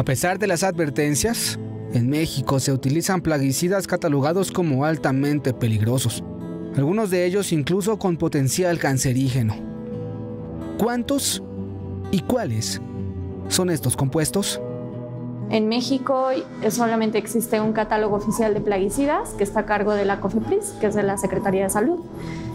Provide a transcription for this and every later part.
A pesar de las advertencias, en México se utilizan plaguicidas catalogados como altamente peligrosos, algunos de ellos incluso con potencial cancerígeno. ¿Cuántos y cuáles son estos compuestos? En México solamente existe un catálogo oficial de plaguicidas que está a cargo de la COFEPRIS, que es de la Secretaría de Salud,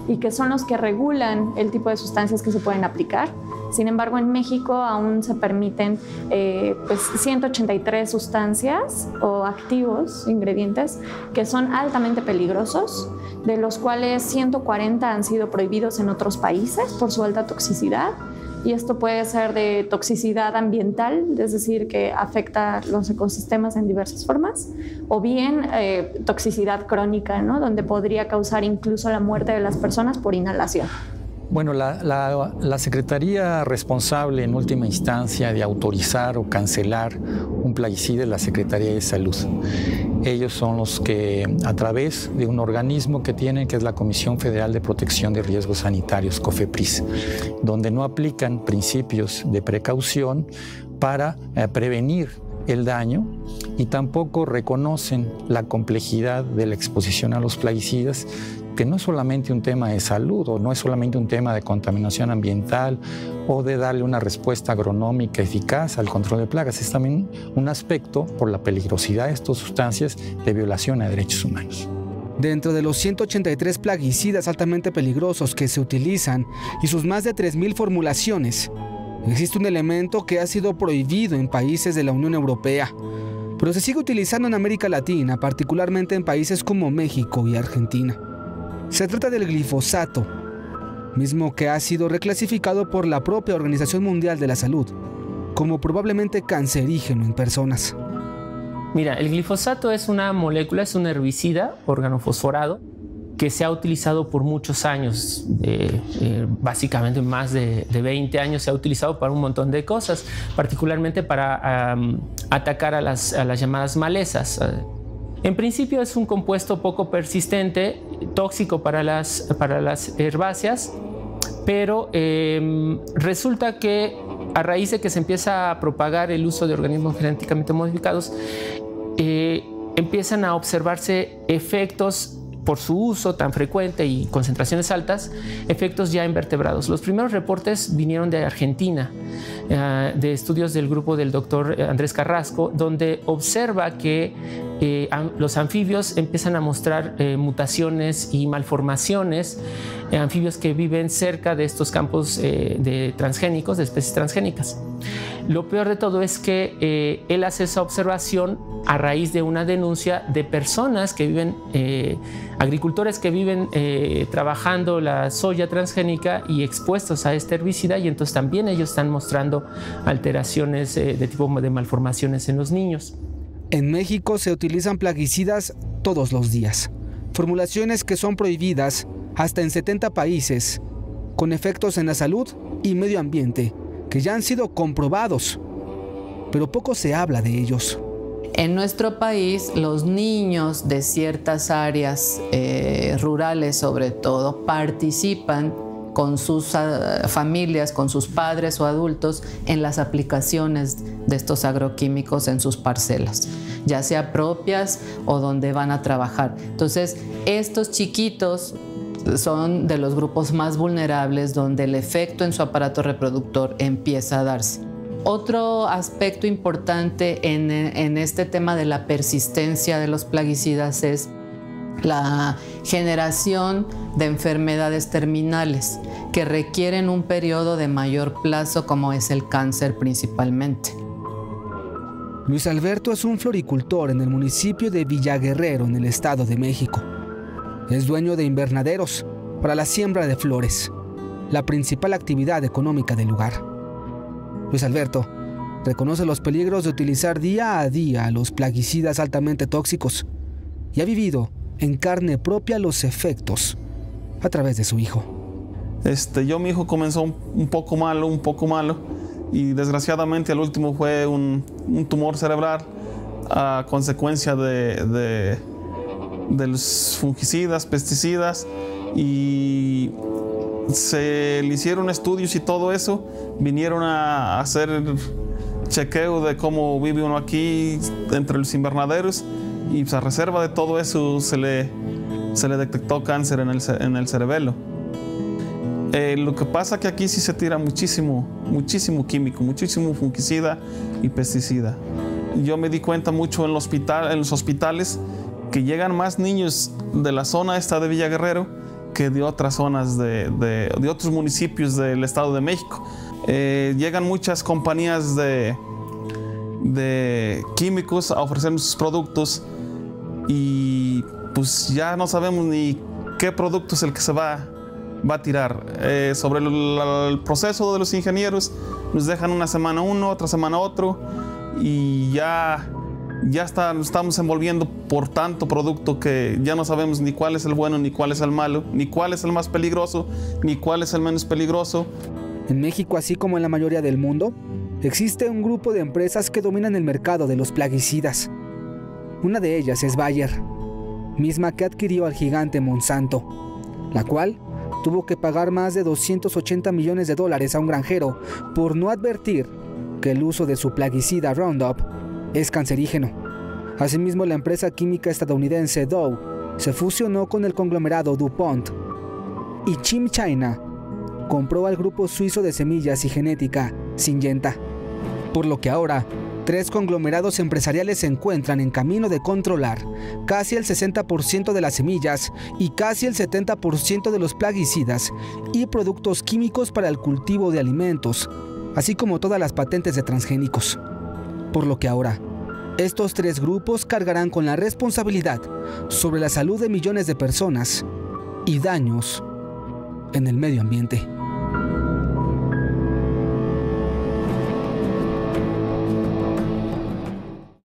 y que son los que regulan el tipo de sustancias que se pueden aplicar. Sin embargo, en México aún se permiten eh, pues 183 sustancias o activos, ingredientes, que son altamente peligrosos, de los cuales 140 han sido prohibidos en otros países por su alta toxicidad y esto puede ser de toxicidad ambiental, es decir, que afecta los ecosistemas en diversas formas, o bien eh, toxicidad crónica, ¿no? donde podría causar incluso la muerte de las personas por inhalación. Bueno, la, Secretaría responsable en última instancia de autorizar o cancelar un plaguicida es la Secretaría de Salud. Ellos son los que, a través de un organismo que tienen, que es la Comisión Federal de Protección de Riesgos Sanitarios, COFEPRIS, donde no aplican principios de precaución para eh, prevenir el daño y tampoco reconocen la complejidad de la exposición a los plaguicidas que no es solamente un tema de salud o no es solamente un tema de contaminación ambiental o de darle una respuesta agronómica eficaz al control de plagas, es también un aspecto por la peligrosidad de estas sustancias de violación a derechos humanos. Dentro de los 183 plaguicidas altamente peligrosos que se utilizan y sus más de 3.000 formulaciones, existe un elemento que ha sido prohibido en países de la Unión Europea, pero se sigue utilizando en América Latina, particularmente en países como México y Argentina. Se trata del glifosato, mismo que ha sido reclasificado por la propia Organización Mundial de la Salud como probablemente cancerígeno en personas. Mira, el glifosato es una molécula, es un herbicida organofosforado que se ha utilizado por muchos años, eh, eh, básicamente más de, 20 años se ha utilizado para un montón de cosas, particularmente para atacar las, a las llamadas malezas, en principio es un compuesto poco persistente, tóxico para las, para las herbáceas, pero em, resulta que a raíz de que se empieza a propagar el uso de organismos genéticamente modificados, eh, empiezan a observarse efectos por su uso tan frecuente y concentraciones altas, efectos ya invertebrados. Los primeros reportes vinieron de Argentina, eh, de estudios del grupo del doctor Andrés Carrasco, donde observa que eh, los anfibios empiezan a mostrar eh, mutaciones y malformaciones, anfibios que viven cerca de estos campos de transgénicos, de especies transgénicas. Lo peor de todo es que él hace esa observación a raíz de una denuncia de personas que viven, eh, agricultores que viven eh, trabajando la soya transgénica y expuestos a este herbicida y entonces también ellos están mostrando alteraciones eh, de tipo de malformaciones en los niños. En México se utilizan plaguicidas todos los días, formulaciones que son prohibidas hasta en 70 países, con efectos en la salud y medio ambiente, que ya han sido comprobados, pero poco se habla de ellos. En nuestro país, los niños de ciertas áreas eh, rurales, sobre todo, participan con sus ah, familias, con sus padres o adultos en las aplicaciones de estos agroquímicos en sus parcelas, ya sea propias o donde van a trabajar. Entonces, estos chiquitos son de los grupos más vulnerables donde el efecto en su aparato reproductor empieza a darse. Otro aspecto importante en, este tema de la persistencia de los plaguicidas es la generación de enfermedades terminales que requieren un periodo de mayor plazo como es el cáncer principalmente. Luis Alberto es un floricultor en el municipio de Villaguerrero en el Estado de México. Es dueño de invernaderos para la siembra de flores, la principal actividad económica del lugar. Luis Alberto reconoce los peligros de utilizar día a día los plaguicidas altamente tóxicos y ha vivido en carne propia los efectos a través de su hijo. Este, yo mi hijo comenzó un, poco malo, un poco malo y desgraciadamente el último fue un, tumor cerebral a consecuencia de, de los fungicidas, pesticidas y se le hicieron estudios y todo eso, vinieron a hacer chequeo de cómo vive uno aquí entre los invernaderos y pues, a reserva de todo eso se le, se le detectó cáncer en el, en el cerebelo. Eh, lo que pasa que aquí sí se tira muchísimo, muchísimo químico, muchísimo fungicida y pesticida. Yo me di cuenta mucho en, el hospital, en los hospitales que llegan más niños de la zona esta de Villa Guerrero que de otras zonas de, de, otros municipios del Estado de México. Eh, llegan muchas compañías de, de químicos a ofrecernos sus productos y pues ya no sabemos ni qué producto es el que se va, va a tirar. Eh, sobre el, proceso de los ingenieros, nos dejan una semana uno, otra semana otro, y ya, ya está, nos estamos envolviendo por tanto producto que ya no sabemos ni cuál es el bueno, ni cuál es el malo, ni cuál es el más peligroso, ni cuál es el menos peligroso. En México, así como en la mayoría del mundo, existe un grupo de empresas que dominan el mercado de los plaguicidas. Una de ellas es Bayer, misma que adquirió al gigante Monsanto, la cual tuvo que pagar más de 280 millones de dólares a un granjero por no advertir que el uso de su plaguicida Roundup es cancerígeno. Asimismo, la empresa química estadounidense Dow se fusionó con el conglomerado DuPont y Chim China compró al grupo suizo de semillas y genética Syngenta, por lo que ahora tres conglomerados empresariales se encuentran en camino de controlar casi el 60% de las semillas y casi el 70% de los plaguicidas y productos químicos para el cultivo de alimentos, así como todas las patentes de transgénicos. Por lo que ahora, estos tres grupos cargarán con la responsabilidad sobre la salud de millones de personas y daños en el medio ambiente.